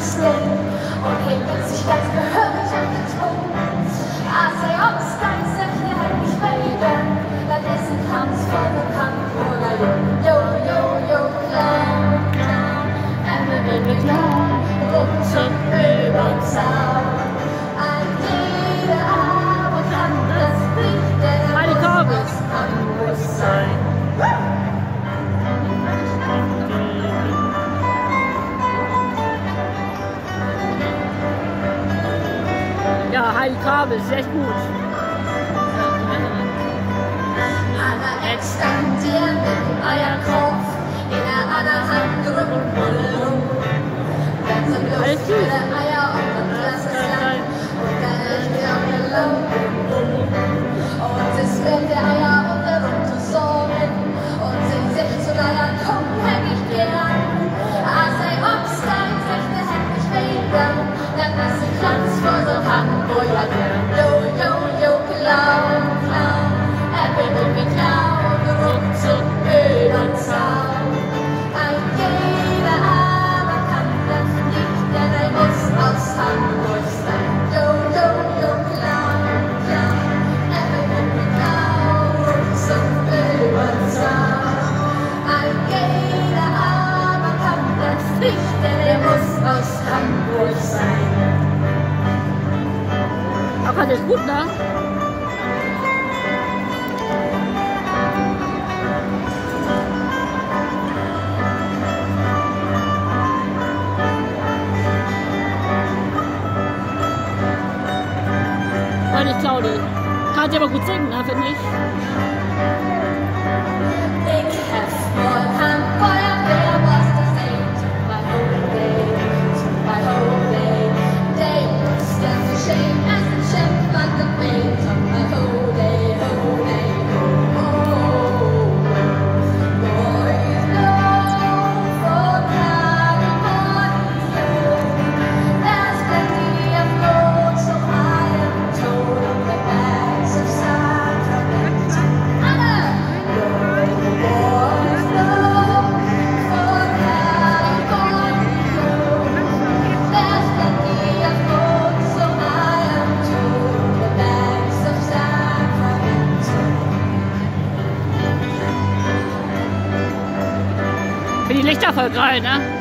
schlimm und hinkelt sich ganz gehörig an den Sprung. Asei ah, Ox, ganze hier hat mich verlieben, dann ist ein voll bekannt oder jo, jo, jo, klar, klar, er will klar, rund zum Überzaun. Ja, die Kabel, ist echt gut. Aber jetzt stand ihr mit eurem Kopf. Aber das ist gut, ne? Weil ich glaube, kann sie aber gut singen, ne, finde ich. Für die Lichter voll geil, ne?